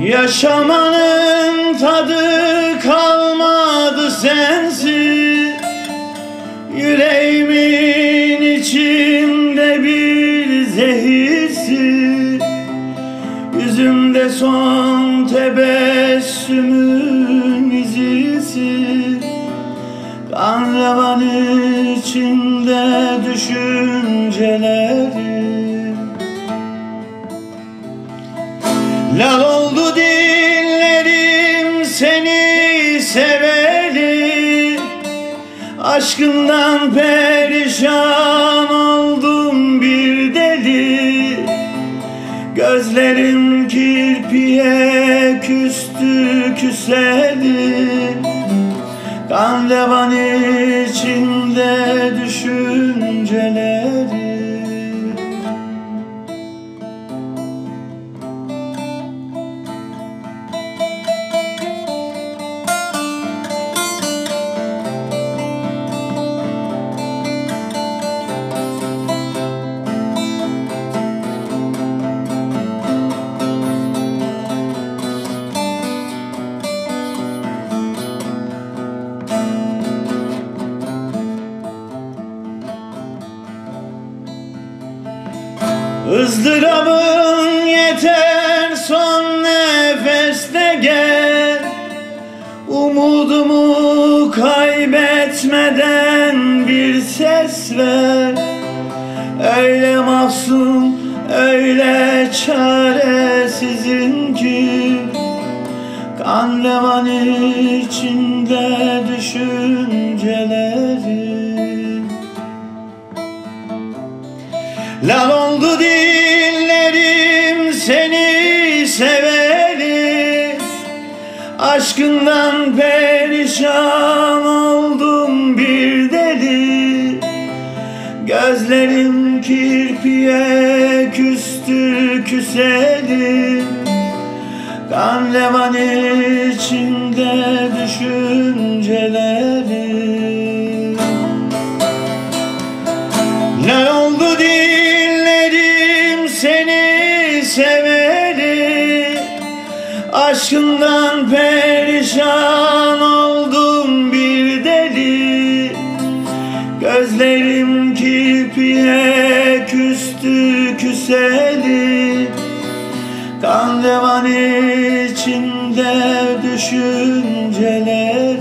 Yaşamanın tadı kalmadı sensiz. Yüreğimin içinde bir zehirsiz. Yüzümde son tebessümün izisiz Kan içinde düşüncelerim Lal oldu dillerim seni seveli. Aşkından perişan oldum bir deli. Gözlerim kirpiye küstü küseli. Kan revan ızdırabın yeter son nefeste gel. Umudumu kaybetmeden bir ses ver. Öyle mahzun, öyle çaresizin ki Kan revan içinde düşüncelerim Lal oldu dillerim seni seveli Aşkından perişan oldum bir deli. Gözlerim kirpiye küstü küseli. Kan revan içinde düşüncelerim Ne oldu dillerim Aşkından perişan oldum bir deli. Gözlerim kirpiye küstü küseli. Kan revan içinde düşünceler